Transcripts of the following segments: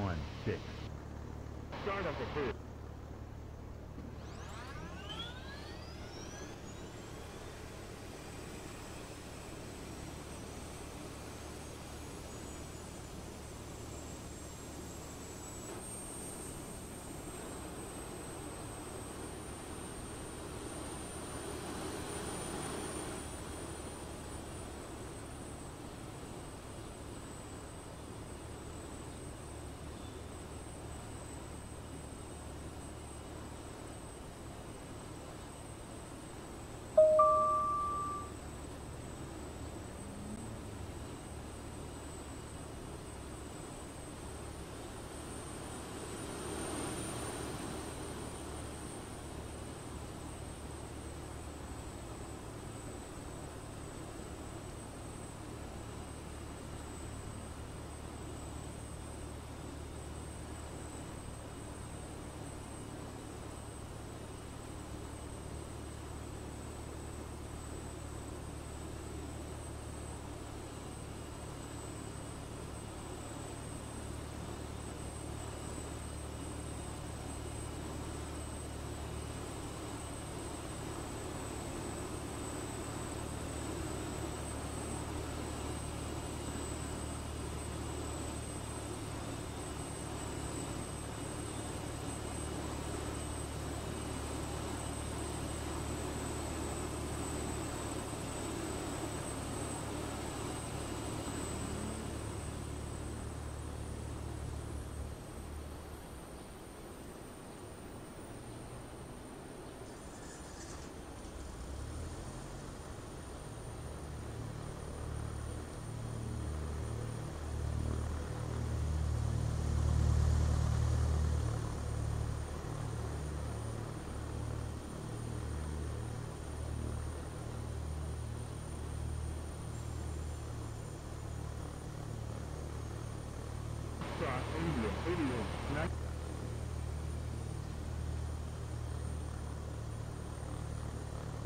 one six. Start up at two.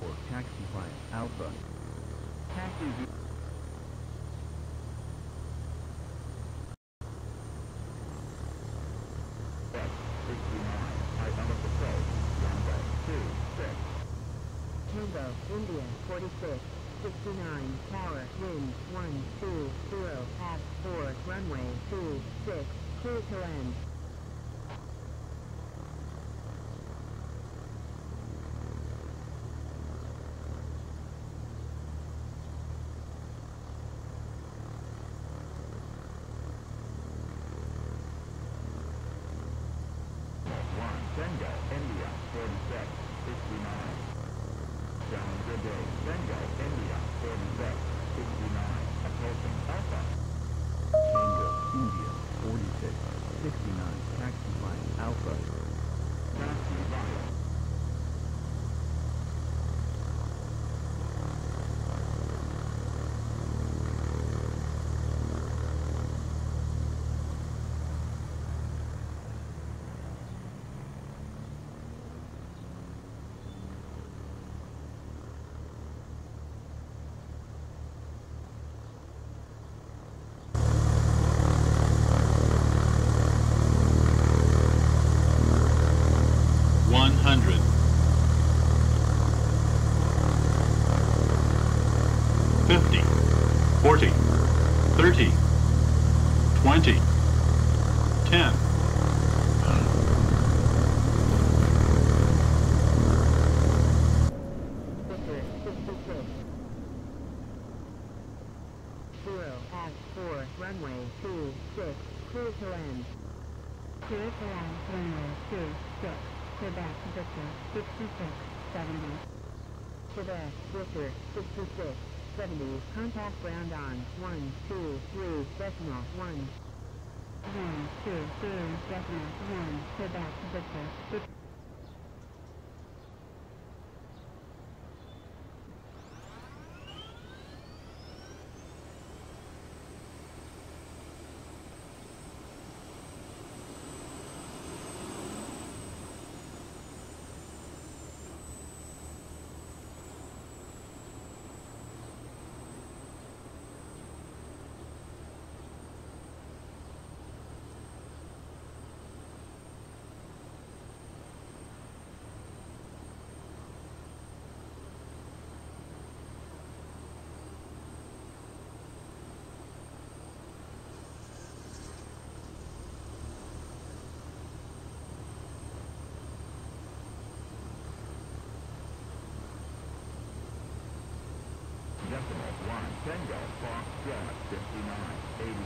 Or taxi flight Alpha. Taxi Z. Yes, 69. Item of the code. Number 26. Tango, India, 46, 69, tower, wind, 120, have 4, runway, 26, clear to land. One. Tango, India 46. 69. Seven. Good day. Tango, India 46. 69. Approaching Alpha. Tango, India, 46, 69, taxi flight Alpha. Taxi via. One hundred. Fifty. Forty. Thirty. Twenty. Ten. Victor, 66. Zero, 4, runway, 26, clear to land. Clear to land, runway, 26, Quebec, Victor, 66, 70. Quebec, Victor, 66, 70, contact ground on, 1, 2, 3, decimal, 1. 1, 2, 3, decimal, 1, Quebec, Victor, 6.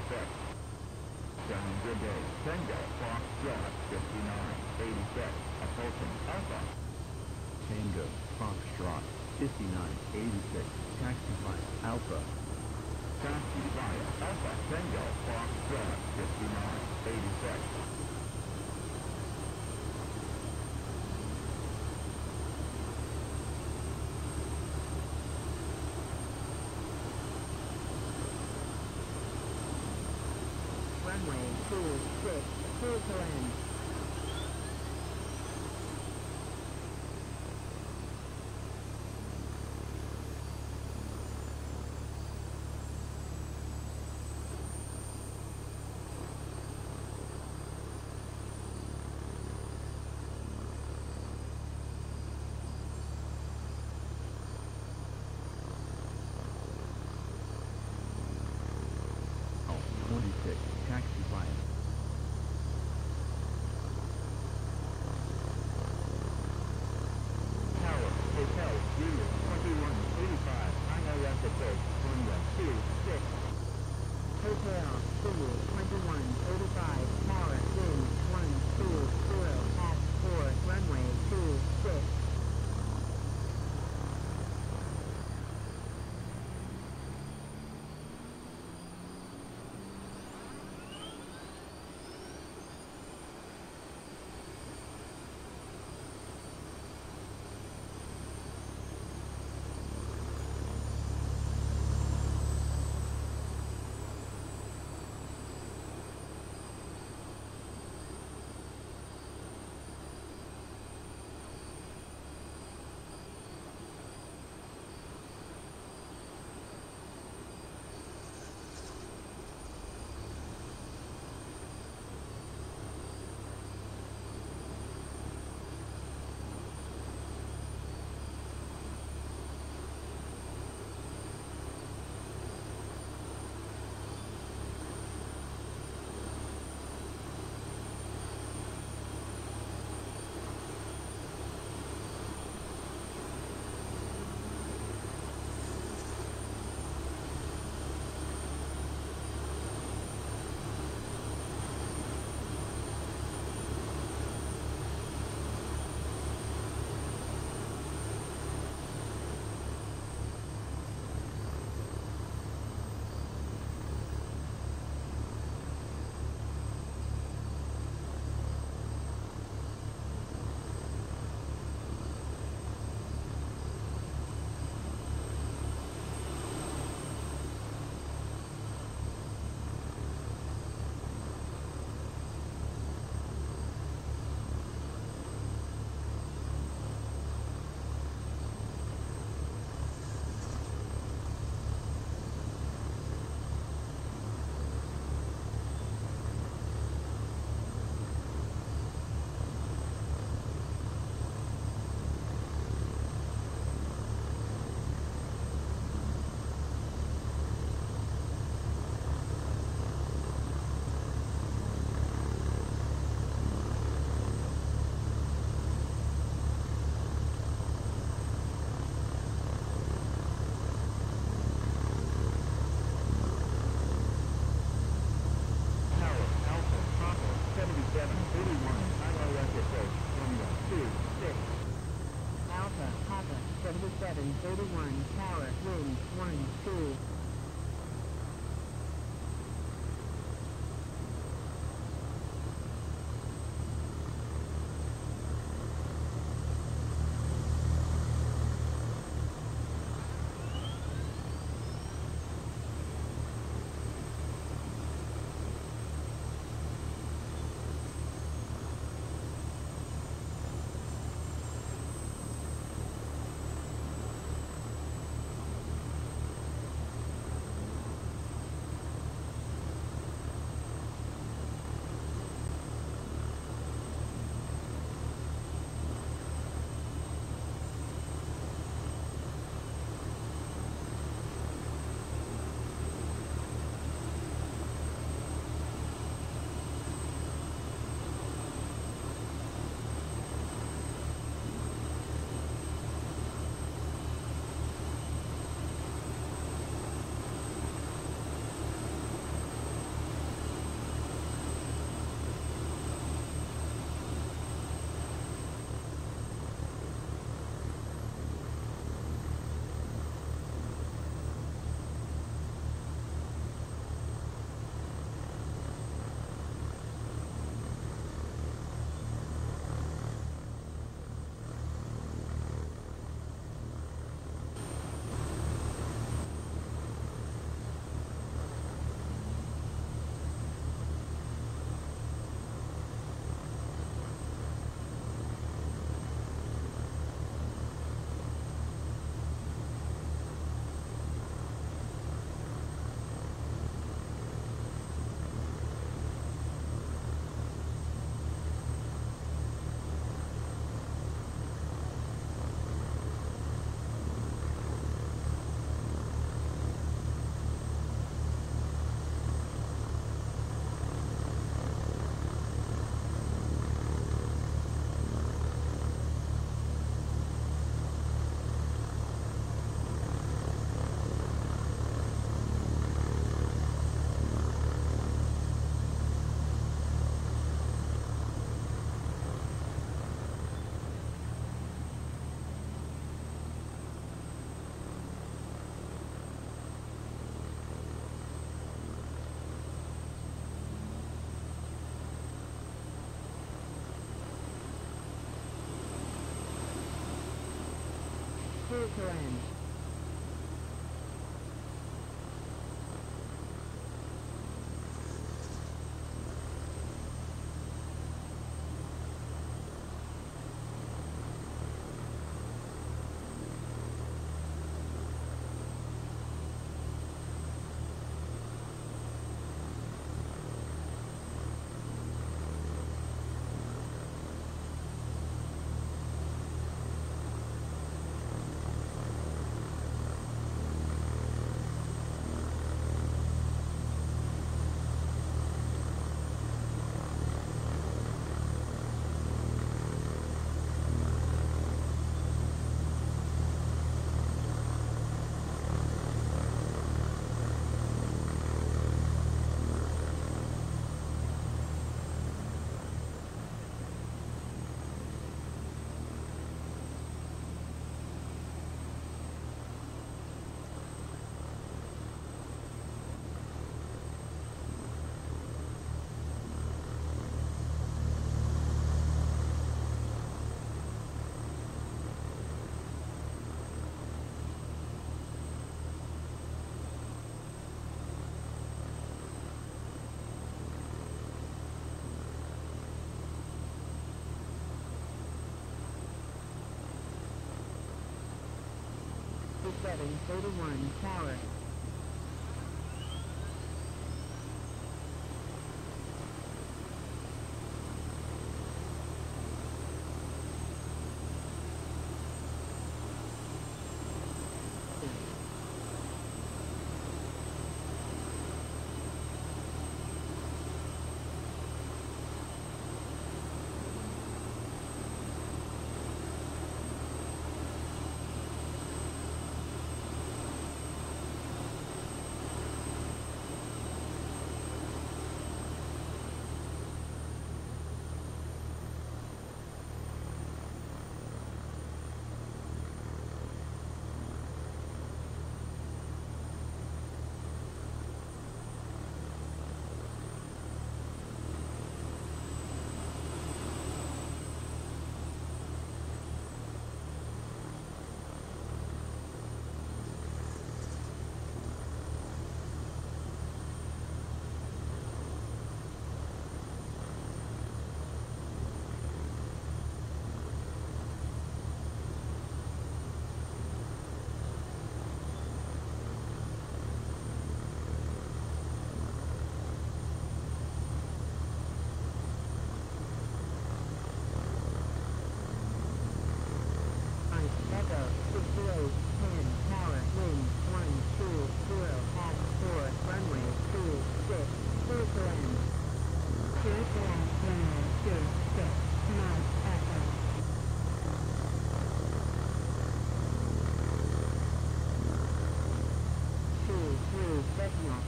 86. San Jose, Tango, Foxtrot, 59, 86. Approaching Alpha. Tango, Foxtrot, 5986, taxi line Alpha, Taxi via Alpha Tango, Foxtrot, 59, 86. Runway 26, clear to land. airplane. 731 Tower.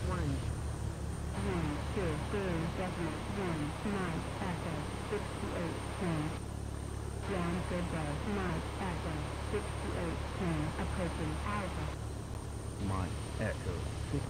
One. One, two, three, Mike Echo, 68, 10. Goodbye, Mike Echo, 6810, approaching Alpha. Mike Echo, six,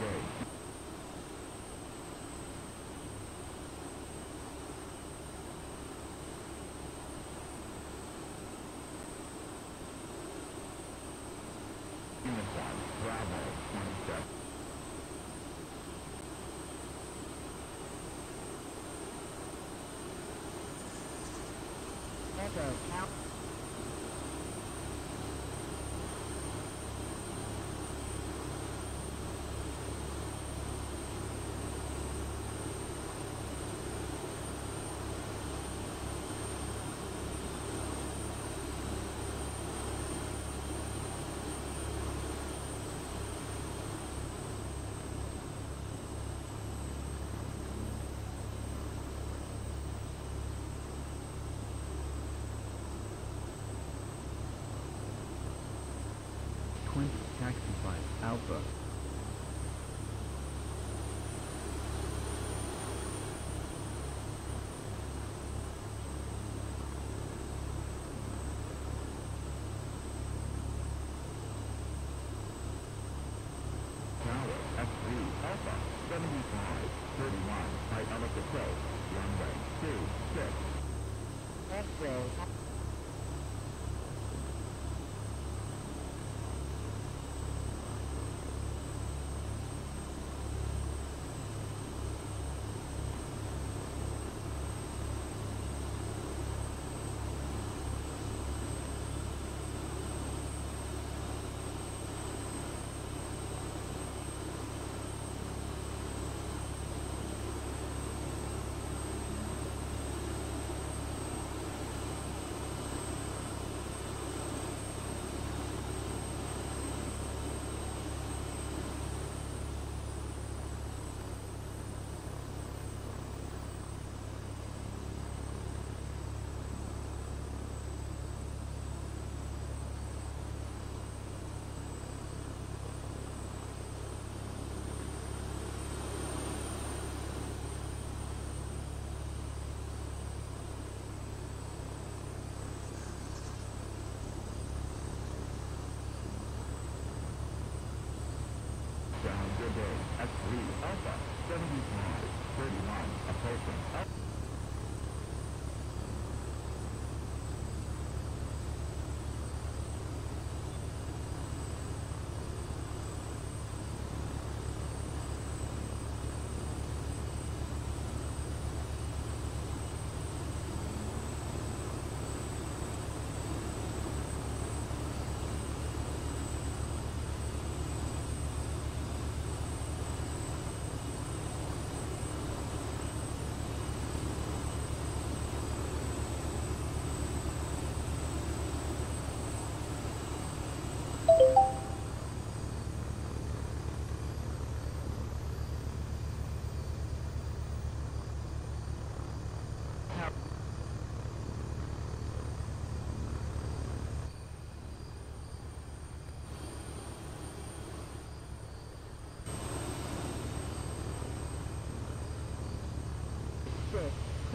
day. Uniform, Bravo, 27. Echo, of approach, runway, 26. X-ray.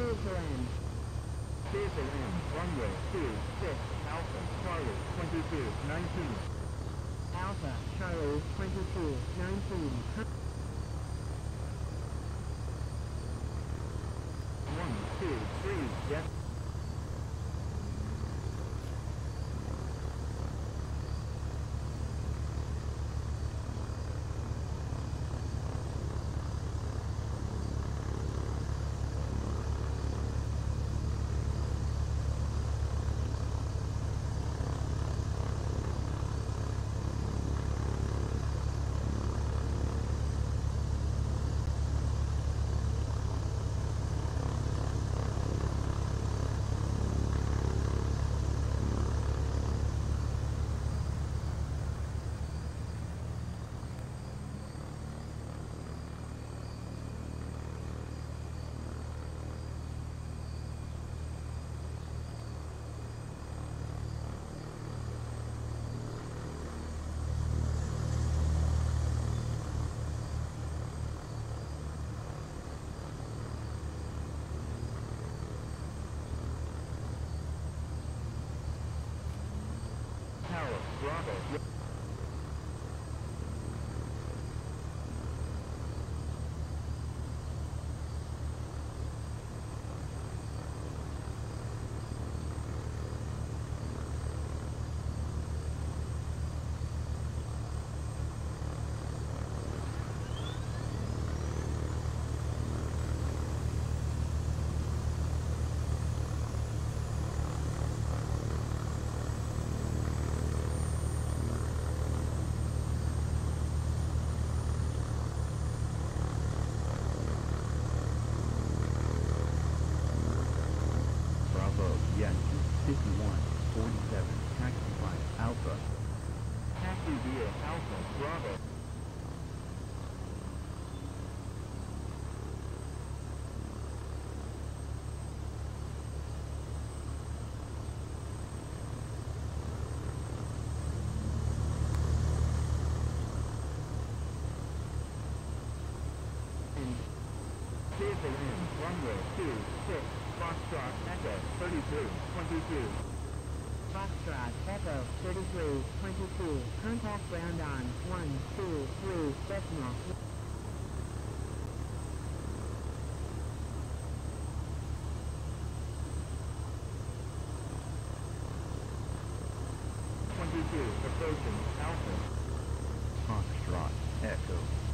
Clear to land, runway, 26, Alpha, Charlie, 22, 19. Alpha, Charlie, 22, 19. One, two, three, jet. 22. Foxtrot, Echo, 33, 22, contact ground on, 1, 2, 3, decimal. Approaching Alpha. Foxtrot, Echo.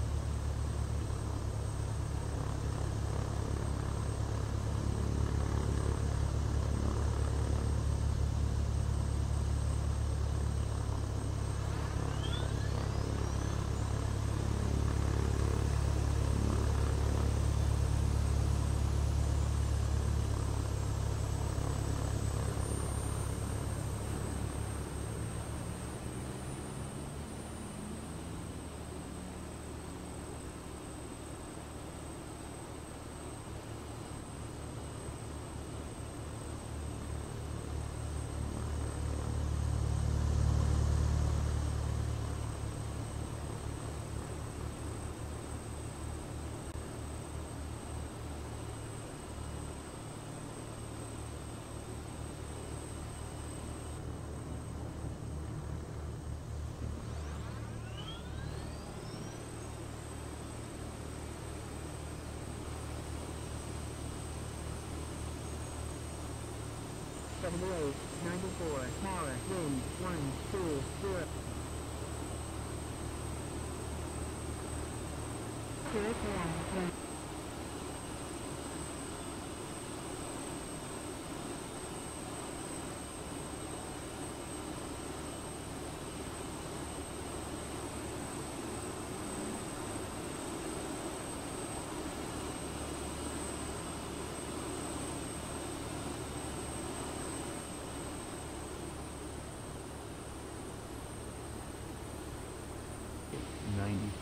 Seventy-eight, ninety-four, tower, wind, one, two, zero.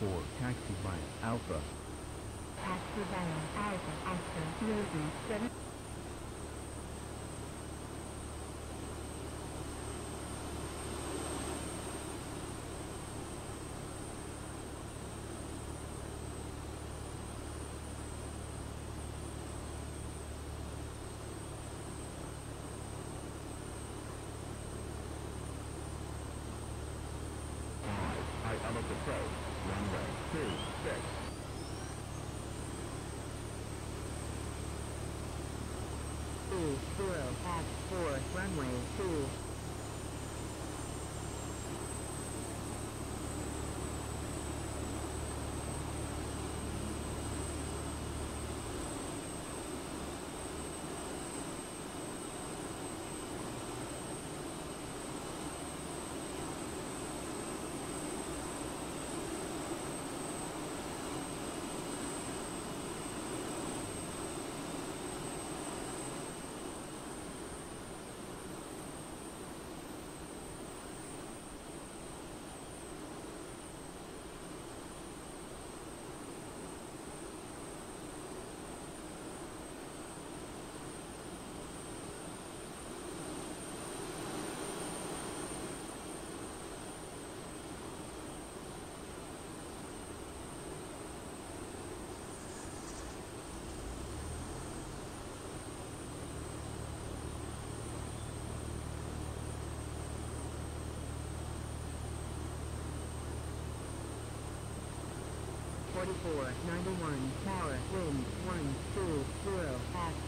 for taxi by Alpha. Taxi by Alpha Alpha alpha runway two. Forty-four, ninety-one, tower, wind, one, two, zero, at.